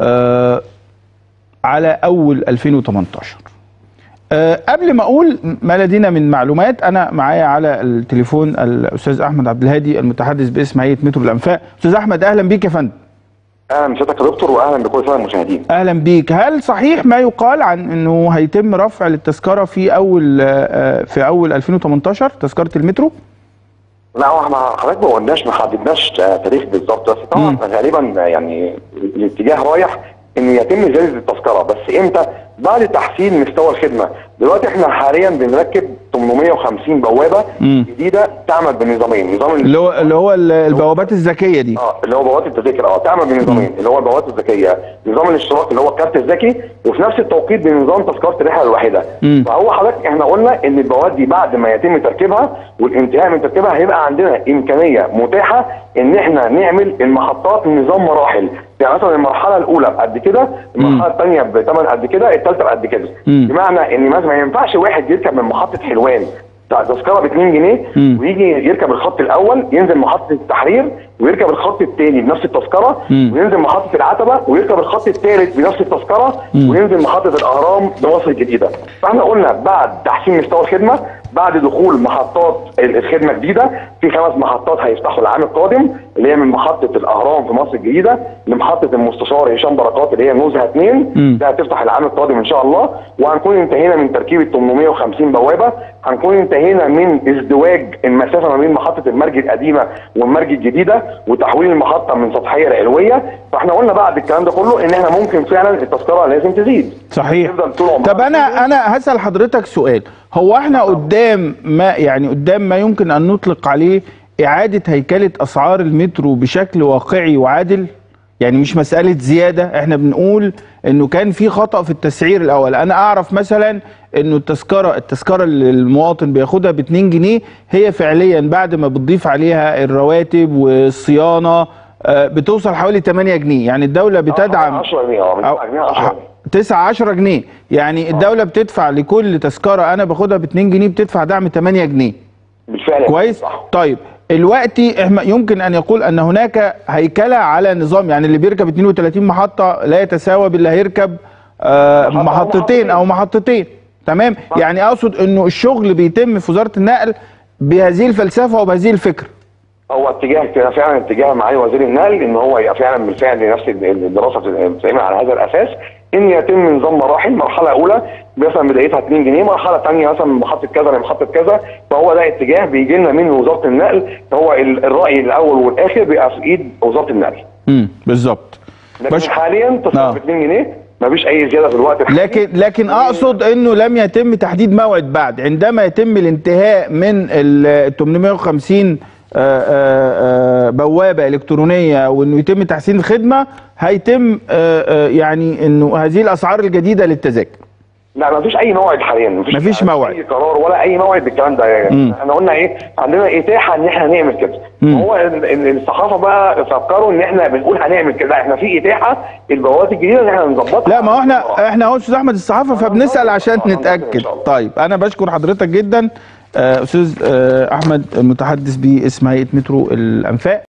آه على أول 2018 أه قبل ما أقول ما لدينا من معلومات أنا معايا على التليفون الأستاذ أحمد عبد الهادي المتحدث باسم هيئة مترو الأنفاق. أستاذ أحمد أهلا بيك يا فندم. أهلا بسيادتك يا دكتور واهلا بكل سنة المشاهدين أهلا بيك. هل صحيح ما يقال عن إنه هيتم رفع التذكره في أول آه، في أول 2018 تذكرة المترو؟ لا هو إحنا حضرتك ما قلناش ما حددناش تاريخ بالظبط بس طبعا غالبا يعني الاتجاه رايح إن يتم زياده التذكرة. بس إمتى؟ بعد تحسين مستوى الخدمة. دلوقتي إحنا حاليا بنركب 850 بوابة مم. جديدة تعمل بنظامين. نظام اللي هو اللي هو ال- البوابات الذكية دي. آه اللي هو بوابات التذاكر. آه تعمل بنظامين. اللي هو البوابات الذكية. نظام الاشتراك اللي هو الكارت الذكي. وفي نفس التوقيت بنظام تذكرة الرحلة الواحده. فهو حضرتك إحنا قلنا إن البوابات دي بعد ما يتم تركيبها والانتهاء من تركيبها هيبقى عندنا إمكانية متاحة إن إحنا نعمل المحطات نظام مراحل. يعني مثلا المرحلة الأولى قد كده المرحلة الثانية بثمن قد كده الثالثة بقد كده. بمعنى إن مثلا ما ينفعش واحد يركب من محطة حلوان تذكره ب 2 جنيه مم. ويجي يركب الخط الأول ينزل محطة التحرير ويركب الخط الثاني بنفس التذكرة مم. وينزل محطة العتبة ويركب الخط الثالث بنفس التذكرة مم. وينزل محطة الأهرام بمصر الجديدة فاحنا قلنا بعد تحسين مستوى الخدمة بعد دخول محطات ال- الخدمة الجديده في خمس محطات هيفتحوا العام القادم اللي هي من محطة الأهرام في مصر الجديدة لمحطة المستشار هشام بركات اللي هي نزهه مم. 2 ده هتفتح العام القادم إن شاء الله وهنكون انتهينا من تركيب ال 850 بوابة هنكون انتهينا من ازدواج المسافة ما بين محطة المرج القديمة والمرج الجديدة وتحويل المحطة من سطحية لعلويه فإحنا قلنا بعد الكلام ده كله إن إحنا ممكن فعلا التذكرة لازم تزيد. صحيح. طب أنا أنا هسأل حضرتك سؤال. هو إحنا قدام ما يعني قدام ما يمكن أن نطلق عليه إعادة هيكلة أسعار المترو بشكل واقعي وعادل؟ يعني مش مسألة زيادة إحنا بنقول إنه كان في خطأ في التسعير الأول. أنا أعرف مثلا إنه التذكرة التذكرة اللي المواطن بياخدها ب 2 جنيه هي فعليا بعد ما بتضيف عليها الرواتب والصيانة آه، بتوصل حوالي 8 جنيه. يعني الدولة بتدعم 10 جنيه آه من أو 9 جنيه 10 جنيه. 9 10 جنيه. يعني الدولة بتدفع لكل تذكرة أنا باخدها ب 2 جنيه بتدفع دعم 8 جنيه. بالفعل. كويس؟ صح. طيب إحنا يمكن أن يقول أن هناك هيكلة على نظام يعني اللي بيركب 32 محطة لا يتساوى باللي هيركب آه محطتين أو محطتين. تمام؟ يعني أقصد أنه الشغل بيتم في وزارة النقل بهذه الفلسفة وبهذه الفكرة هو اتجاه كده فعلا اتجاه معالي وزير النقل إن هو يبقى فعلا بالفعل نفس الدراسة بتتعمل على هذا الأساس إن يتم نظام مراحل مرحلة أولى مثلا بدايتها 2 جنيه مرحلة ثانية مثلا من محطة كذا لمحطه كذا فهو ده اتجاه بيجي لنا من وزارة النقل هو ال- الرأي الأول والآخر بيبقى في إيد وزارة النقل. امم بالظبط. لكن بش- حاليا نعم. تصرف ب 2 جنيه مفيش أي زيادة في الوقت. الحالي لكن لكن أقصد إنه لم يتم تحديد موعد بعد. عندما يتم الانتهاء من ال 850 آه، آه، آه، بوابة إلكترونية وانه يتم تحسين الخدمة هيتم يعني إنه هذه الأسعار الجديدة للتذاكر. لا مفيش أي موعد حاليا مفيش موعد. أي قرار ولا أي موعد بالكلام ده يعني. إحنا قلنا إيه عندنا إتاحة إن إحنا نعمل كده. هو ال- ال- الصحافه بقى فكروا إن إحنا بنقول هنعمل كده لا إحنا في إتاحة البوابات الجديدة ان إحنا نظبطها لا ما هو إحنا إحنا أهو أستاذ أحمد الصحافه فبنسأل عشان آه، نتأكد إن شاء الله. طيب أنا بشكر حضرتك جدا آه، أستاذ آه، أحمد المتحدث باسم هيئه مترو الأنفاق